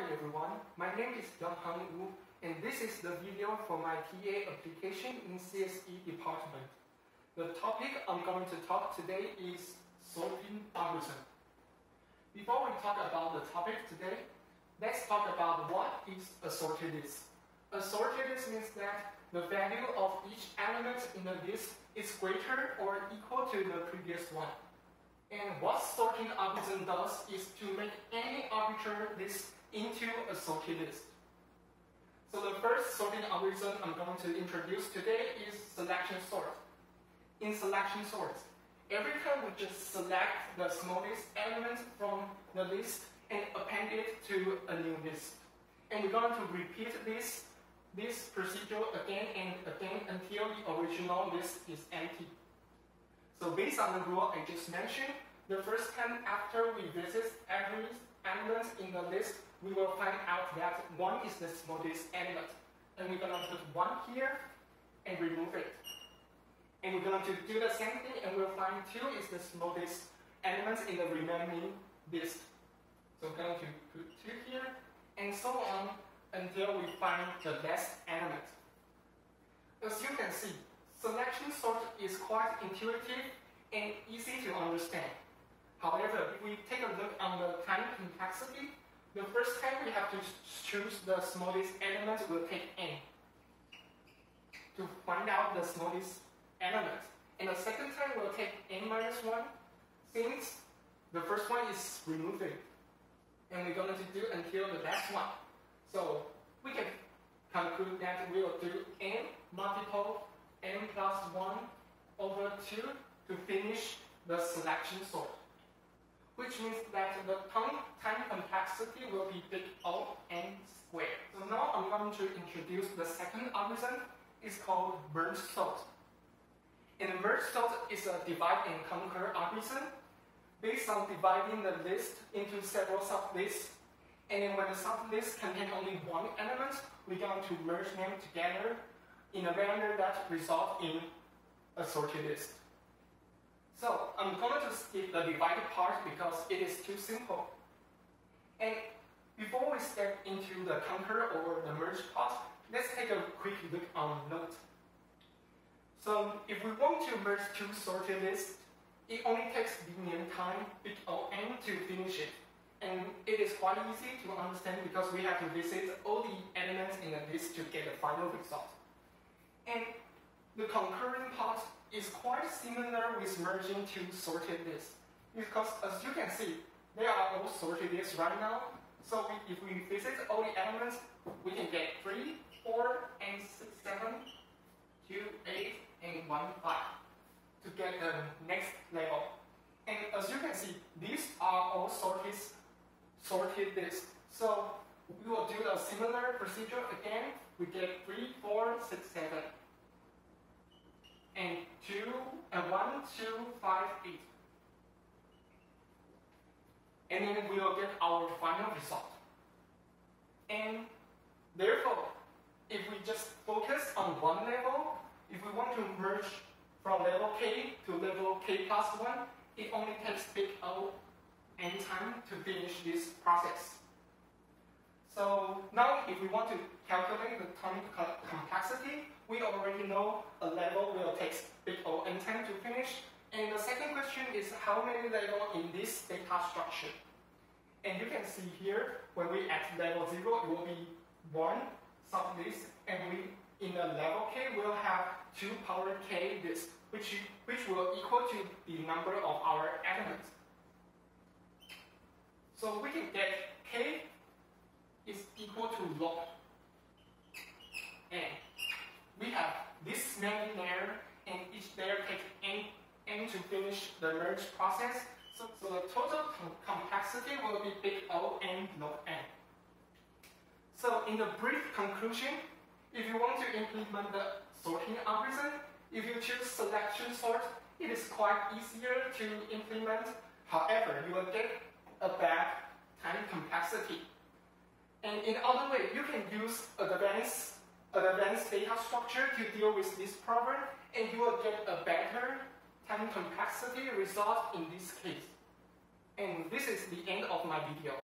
Hi everyone, my name is Yang-Hang Wu and this is the video for my TA application in CSE department. The topic I'm going to talk today is sorting algorithm. Before we talk about the topic today, let's talk about what is a sorted list. A sorted list means that the value of each element in the list is greater or equal to the previous one. And what sorting algorithm does is to make any arbitrary list into a sorted list. So the first sorting algorithm I'm going to introduce today is selection sort. In selection sort, every time we just select the smallest element from the list and append it to a new list. And we're going to repeat this, this procedure again and again until the original list is empty. So based on the rule I just mentioned, the first time after we visit every element in the list, we will find out that 1 is the smallest element. And we're to put 1 here and remove it. And we're going to do the same thing and we'll find 2 is the smallest element in the remaining list. So we're going to put 2 here and so on until we find the last element. As you can see, selection sort is quite intuitive and easy to understand. However, if we take a look on the time complexity, the first time we have to choose the smallest element will take n to find out the smallest element. And the second time will take n minus 1 since the first one is removing. And we're going to do until the last one. So we can conclude that we will do n multiple n plus 1 over 2 to finish the selection sort. Which means that the time complexity will be big O n squared. So now I'm going to introduce the second algorithm. It's called merge sort. And merge sort is a divide and conquer algorithm based on dividing the list into several sublists. And when the sublist contains only one element, we're going to merge them together in a manner that results in a sorted list. So I'm going to skip the divided part because it is too simple. And before we step into the conquer or the merge part, let's take a quick look on note. So if we want to merge two sorted lists, it only takes linear time, bit to finish it. And it is quite easy to understand because we have to visit all the elements in the list to get the final result. And the concurrent part is quite similar with merging two sorted lists. Because as you can see, they are all sorted lists right now. So we, if we visit all the elements, we can get 3, 4, and 6, 7, 2, 8, and 1, 5 to get the next level. And as you can see, these are all sorted, sorted lists. So we will do a similar procedure again. We get 3, 4, 6, 7 and 2, and 1, 2, 5, 8. And then we will get our final result. And therefore, if we just focus on one level, if we want to merge from level k to level k plus 1, it only takes big O n time to finish this process. So now if we want to calculate the time complexity, we already know a level will take big O n time to finish. And the second question is how many levels in this data structure? And you can see here, when we at level 0, it will be 1 sublist, and we in the level k will have 2 power k list, which, which will equal to the number of our elements. So we can log n. We have this many layers, and each layer takes n, n to finish the merge process. So, so the total com complexity will be big O n log n. So in the brief conclusion, if you want to implement the sorting algorithm, if you choose selection sort, it is quite easier to implement. However, you will get a bad time complexity. And in other way, you can use advanced, advanced data structure to deal with this problem, and you will get a better time complexity result in this case. And this is the end of my video.